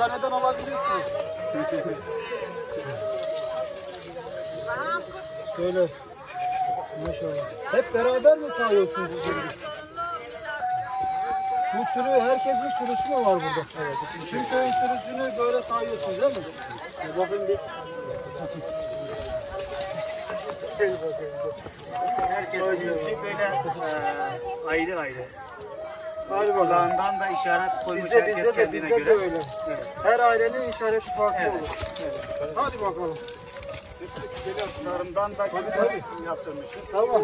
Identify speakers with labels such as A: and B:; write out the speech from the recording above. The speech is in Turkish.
A: Eczaneden alabilirsiniz. Şöyle. Maşallah. Hep beraber mi sağıyorsunuz bu sürü herkesin sürüsü mü var burada? Evet. Tüm köyün sürüsünü böyle sayıyorsunuz değil mi? Bakın bir.
B: Herkesin böyle e, ayrı ayrı.
A: Hadi bakalım.
B: Kulağından da işaret koymuş
A: Bizde
B: herkes
A: bizde de
B: kendine
A: bizde de
B: göre.
A: öyle. Her ailenin işareti farklı olur. Hadi bakalım.
B: Tarımdan da
A: tabii.
B: yaptırmışız.
A: Tamam.